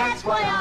That's why I